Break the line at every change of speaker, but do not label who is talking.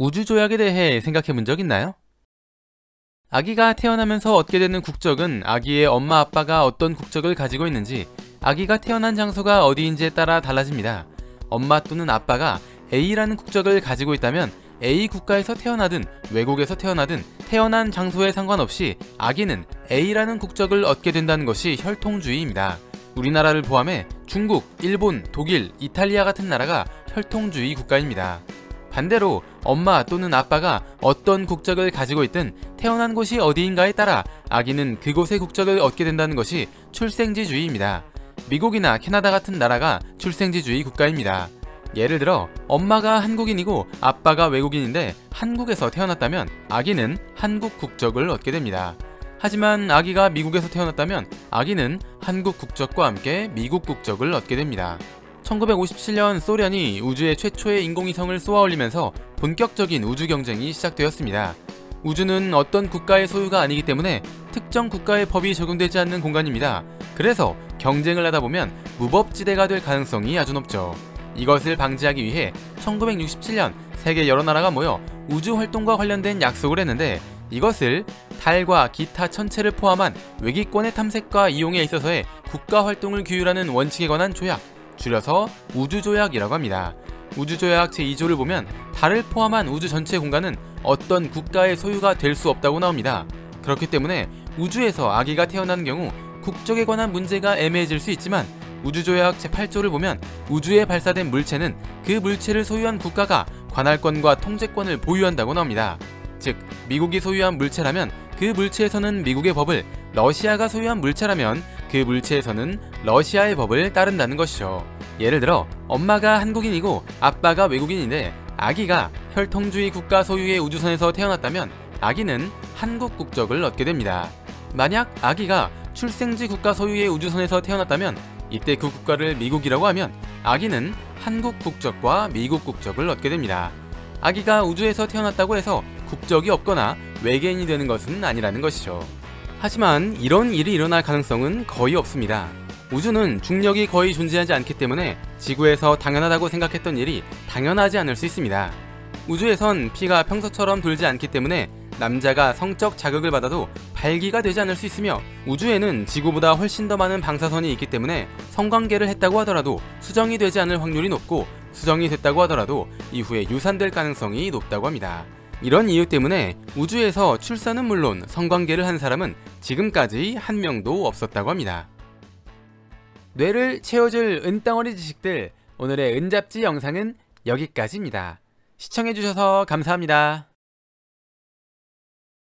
우주조약에 대해 생각해 본 적 있나요? 아기가 태어나면서 얻게 되는 국적은 아기의 엄마 아빠가 어떤 국적을 가지고 있는지 아기가 태어난 장소가 어디인지에 따라 달라집니다. 엄마 또는 아빠가 A라는 국적을 가지고 있다면 A 국가에서 태어나든 외국에서 태어나든 태어난 장소에 상관없이 아기는 A라는 국적을 얻게 된다는 것이 혈통주의입니다. 우리나라를 포함해 중국, 일본, 독일, 이탈리아 같은 나라가 혈통주의 국가입니다. 반대로 엄마 또는 아빠가 어떤 국적을 가지고 있든 태어난 곳이 어디인가에 따라 아기는 그곳의 국적을 얻게 된다는 것이 출생지주의입니다. 미국이나 캐나다 같은 나라가 출생지주의 국가입니다. 예를 들어 엄마가 한국인이고 아빠가 외국인인데 한국에서 태어났다면 아기는 한국 국적을 얻게 됩니다. 하지만 아기가 미국에서 태어났다면 아기는 한국 국적과 함께 미국 국적을 얻게 됩니다. 1957년 소련이 우주의 최초의 인공위성을 쏘아 올리면서 본격적인 우주 경쟁이 시작되었습니다. 우주는 어떤 국가의 소유가 아니기 때문에 특정 국가의 법이 적용되지 않는 공간입니다. 그래서 경쟁을 하다 보면 무법지대가 될 가능성이 아주 높죠. 이것을 방지하기 위해 1967년 세계 여러 나라가 모여 우주 활동과 관련된 약속을 했는데 이것을 달과 기타 천체를 포함한 외기권의 탐색과 이용에 있어서의 국가 활동을 규율하는 원칙에 관한 조약, 줄여서 우주조약이라고 합니다. 우주조약 제2조를 보면 달을 포함한 우주 전체 공간은 어떤 국가의 소유가 될 수 없다고 나옵니다. 그렇기 때문에 우주에서 아기가 태어난 경우 국적에 관한 문제가 애매해질 수 있지만 우주조약 제8조를 보면 우주에 발사된 물체는 그 물체를 소유한 국가가 관할권과 통제권을 보유한다고 나옵니다. 즉, 미국이 소유한 물체라면 그 물체에서는 미국의 법을, 러시아가 소유한 물체라면 그 물체에서는 러시아의 법을 따른다는 것이죠. 예를 들어 엄마가 한국인이고 아빠가 외국인인데 아기가 혈통주의 국가 소유의 우주선에서 태어났다면 아기는 한국 국적을 얻게 됩니다. 만약 아기가 출생지 국가 소유의 우주선에서 태어났다면 이때 그 국가를 미국이라고 하면 아기는 한국 국적과 미국 국적을 얻게 됩니다. 아기가 우주에서 태어났다고 해서 국적이 없거나 외계인이 되는 것은 아니라는 것이죠. 하지만 이런 일이 일어날 가능성은 거의 없습니다. 우주는 중력이 거의 존재하지 않기 때문에 지구에서 당연하다고 생각했던 일이 당연하지 않을 수 있습니다. 우주에선 피가 평소처럼 돌지 않기 때문에 남자가 성적 자극을 받아도 발기가 되지 않을 수 있으며 우주에는 지구보다 훨씬 더 많은 방사선이 있기 때문에 성관계를 했다고 하더라도 수정이 되지 않을 확률이 높고 수정이 됐다고 하더라도 이후에 유산될 가능성이 높다고 합니다. 이런 이유 때문에 우주에서 출산은 물론 성관계를 한 사람은 지금까지 한 명도 없었다고 합니다. 뇌를 채워줄 은덩어리 지식들 오늘의 은잡지 영상은 여기까지입니다. 시청해주셔서 감사합니다.